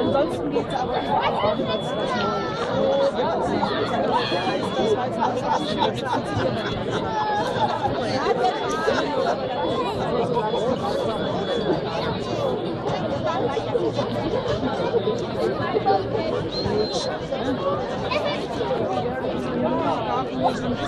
Ansonsten geht es aber nicht. um was Neues. Das heißt, das Let's go!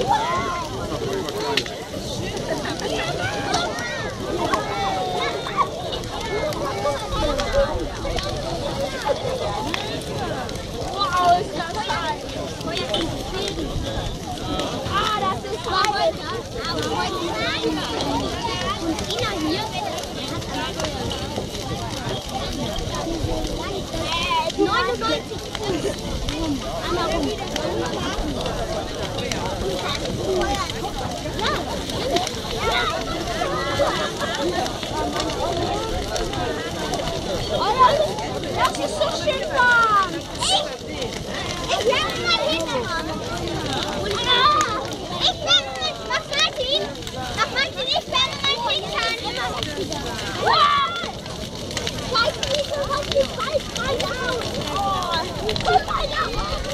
Whoa! Dat is zo schön warm. Ik, ik ben naar hinten, man. Ik ben, wacht Martin. Wacht ik ben. Kijk, wat die. Oh.